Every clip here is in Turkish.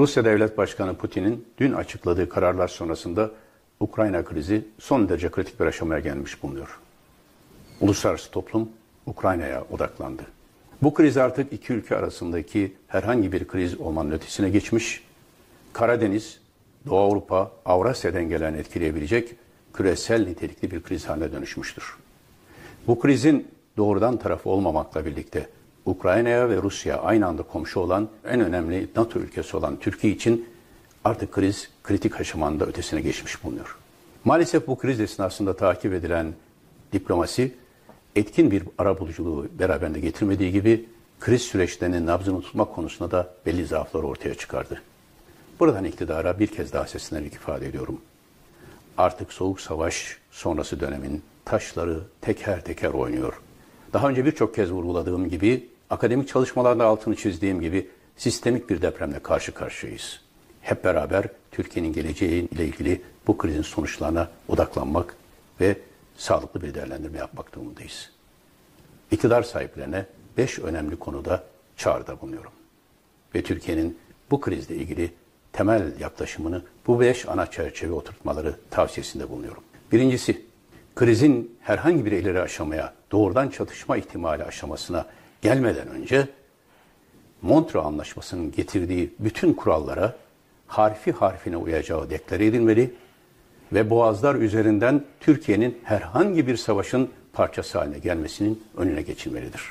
Rusya Devlet Başkanı Putin'in dün açıkladığı kararlar sonrasında Ukrayna krizi son derece kritik bir aşamaya gelmiş bulunuyor. Uluslararası toplum Ukrayna'ya odaklandı. Bu kriz artık iki ülke arasındaki herhangi bir kriz olmanın ötesine geçmiş. Karadeniz, Doğu Avrupa, Avrasya dengelerini etkileyebilecek küresel nitelikli bir kriz haline dönüşmüştür. Bu krizin doğrudan tarafı olmamakla birlikte Ukrayna'ya ve Rusya aynı anda komşu olan en önemli NATO ülkesi olan Türkiye için artık kriz kritik aşamanda ötesine geçmiş bulunuyor. Maalesef bu kriz esnasında takip edilen diplomasi etkin bir arabuluculuğu beraberinde getirmediği gibi kriz süreçlerinin nabzını tutmak konusunda da belli zaaflar ortaya çıkardı. Buradan iktidara bir kez daha seslenerek ifade ediyorum. Artık soğuk savaş sonrası dönemin taşları teker teker oynuyor. Daha önce birçok kez vurguladığım gibi, akademik çalışmalarda altını çizdiğim gibi sistemik bir depremle karşı karşıyayız. Hep beraber Türkiye'nin geleceği ile ilgili bu krizin sonuçlarına odaklanmak ve sağlıklı bir değerlendirme yapmak durumundayız. İktidar sahiplerine beş önemli konuda çağrıda bulunuyorum. Ve Türkiye'nin bu krizle ilgili temel yaklaşımını bu beş ana çerçeve oturtmaları tavsiyesinde bulunuyorum. Birincisi, krizin herhangi bir ileri aşamaya, doğrudan çatışma ihtimali aşamasına gelmeden önce Montreux Anlaşması'nın getirdiği bütün kurallara harfi harfine uyacağı deklare edilmeli ve boğazlar üzerinden Türkiye'nin herhangi bir savaşın parçası haline gelmesinin önüne geçilmelidir.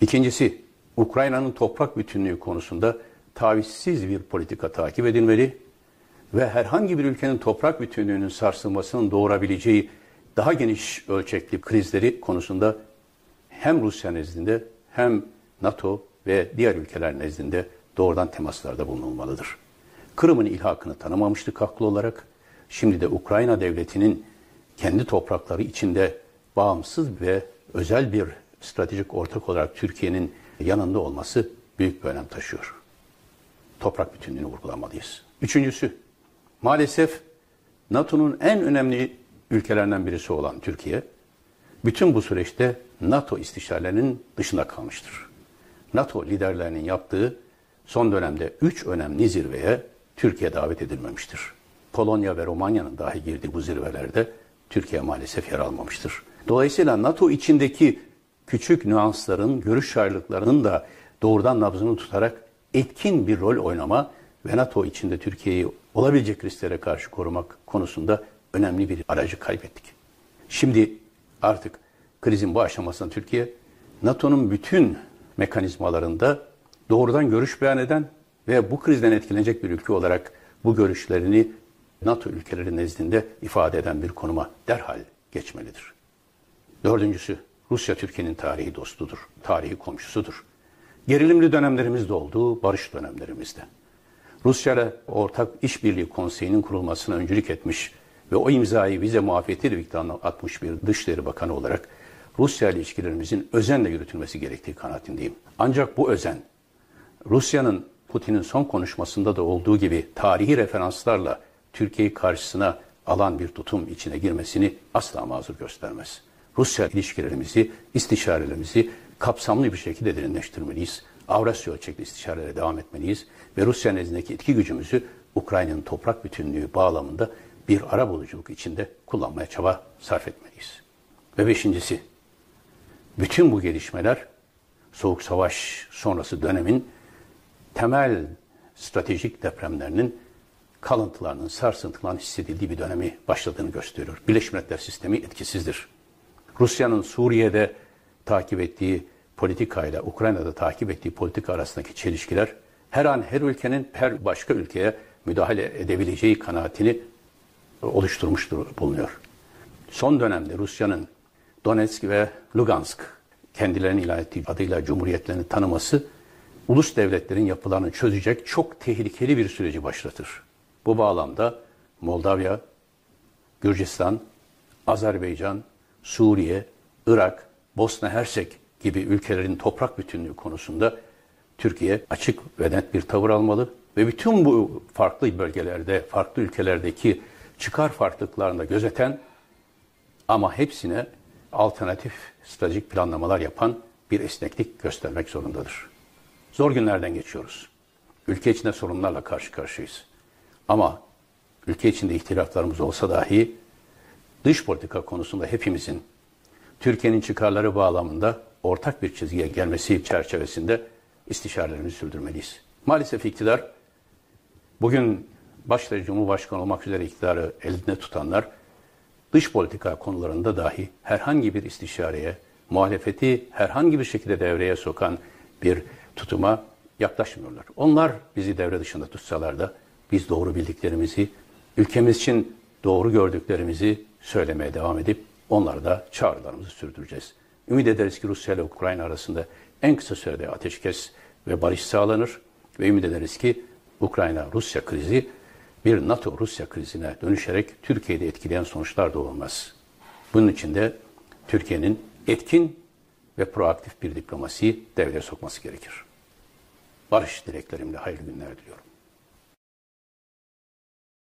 İkincisi, Ukrayna'nın toprak bütünlüğü konusunda tavizsiz bir politika takip edilmeli ve herhangi bir ülkenin toprak bütünlüğünün sarsılmasının doğurabileceği daha geniş ölçekli krizleri konusunda hem Rusya nezdinde hem NATO ve diğer ülkeler nezdinde doğrudan temaslarda bulunulmalıdır. Kırım'ın ilhakını tanımamıştık haklı olarak. Şimdi de Ukrayna devletinin kendi toprakları içinde bağımsız ve özel bir stratejik ortak olarak Türkiye'nin yanında olması büyük bir önem taşıyor. Toprak bütünlüğünü vurgulamalıyız. Üçüncüsü, maalesef NATO'nun en önemli ülkelerinden birisi olan Türkiye, bütün bu süreçte NATO istişarelerinin dışında kalmıştır. NATO liderlerinin yaptığı son dönemde üç önemli zirveye Türkiye davet edilmemiştir. Polonya ve Romanya'nın dahi girdiği bu zirvelerde Türkiye maalesef yer almamıştır. Dolayısıyla NATO içindeki küçük nüansların, görüş ayrılıklarının da doğrudan nabzını tutarak etkin bir rol oynama ve NATO içinde Türkiye'yi olabilecek risklere karşı korumak konusunda önemli bir aracı kaybettik. Şimdi artık krizin bu aşamasında Türkiye NATO'nun bütün mekanizmalarında doğrudan görüş beyan eden ve bu krizden etkilenecek bir ülke olarak bu görüşlerini NATO ülkeleri nezdinde ifade eden bir konuma derhal geçmelidir. Dördüncüsü, Rusya Türkiye'nin tarihi dostudur, tarihi komşusudur. Gerilimli dönemlerimiz de oldu, barış dönemlerimizde. Rusya ile Ortak İşbirliği Konseyi'nin kurulmasına öncülük etmiş ve o imzayı vize muafiyetiyle vicdanına atmış bir Dışişleri Bakanı olarak Rusya ile ilişkilerimizin özenle yürütülmesi gerektiği kanaatindeyim. Ancak bu özen Rusya'nın Putin'in son konuşmasında da olduğu gibi tarihi referanslarla Türkiye'yi karşısına alan bir tutum içine girmesini asla mazur göstermez. Rusya ilişkilerimizi, istişarelerimizi kapsamlı bir şekilde derinleştirmeliyiz. Avrasya ölçekli istişarelere devam etmeliyiz ve Rusya nezdindeki etki gücümüzü Ukrayna'nın toprak bütünlüğü bağlamında bir ara buluculuk içinde kullanmaya çaba sarf etmeliyiz. Ve beşincisi, bütün bu gelişmeler Soğuk Savaş sonrası dönemin temel stratejik depremlerinin kalıntılarının, sarsıntılarının hissedildiği bir dönemi başladığını gösteriyor. Birleşmiş Milletler sistemi etkisizdir. Rusya'nın Suriye'de takip ettiği politikayla Ukrayna'da takip ettiği politika arasındaki çelişkiler her an her ülkenin her başka ülkeye müdahale edebileceği kanaatini oluşturmuş bulunuyor. Son dönemde Rusya'nın Donetsk ve Lugansk kendilerini ilan ettiği adıyla cumhuriyetlerini tanıması ulus devletlerin yapılarını çözecek çok tehlikeli bir süreci başlatır. Bu bağlamda Moldavya, Gürcistan, Azerbaycan, Suriye, Irak, Bosna Hersek gibi ülkelerin toprak bütünlüğü konusunda Türkiye açık ve net bir tavır almalı ve bütün bu farklı bölgelerde, farklı ülkelerdeki çıkar farklılıklarını da gözeten ama hepsine alternatif stratejik planlamalar yapan bir esneklik göstermek zorundadır. Zor günlerden geçiyoruz. ülke içinde sorunlarla karşı karşıyayız. Ama ülke içinde ihtilaflarımız olsa dahi dış politika konusunda hepimizin Türkiye'nin çıkarları bağlamında ortak bir çizgiye gelmesi çerçevesinde istişarelerimizi sürdürmeliyiz. Maalesef iktidar bugün başta Cumhurbaşkanı olmak üzere iktidarı elinde tutanlar dış politika konularında dahi herhangi bir istişareye, muhalefeti herhangi bir şekilde devreye sokan bir tutuma yaklaşmıyorlar. Onlar bizi devre dışında tutsalar da biz doğru bildiklerimizi, ülkemiz için doğru gördüklerimizi söylemeye devam edip onlara da çağrılarımızı sürdüreceğiz. Ümit ederiz ki Rusya ile Ukrayna arasında en kısa sürede ateşkes ve barış sağlanır ve ümit ederiz ki Ukrayna-Rusya krizi bir NATO-Rusya krizine dönüşerek Türkiye'de etkileyen sonuçlar doğurmaz. Bunun için de Türkiye'nin etkin ve proaktif bir diplomasiyi devreye sokması gerekir. Barış dileklerimle hayırlı günler diliyorum.